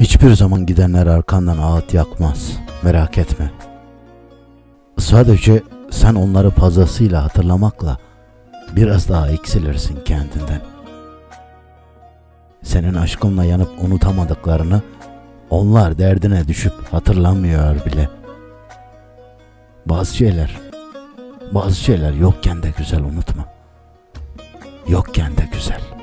Hiçbir zaman gidenler arkandan ağıt yakmaz. Merak etme. Sadece sen onları fazlasıyla hatırlamakla biraz daha eksilirsin kendinden. Senin aşkınla yanıp unutamadıklarını onlar derdine düşüp hatırlamıyor bile. Bazı şeyler, bazı şeyler yokken de güzel unutma. Yokken de güzel.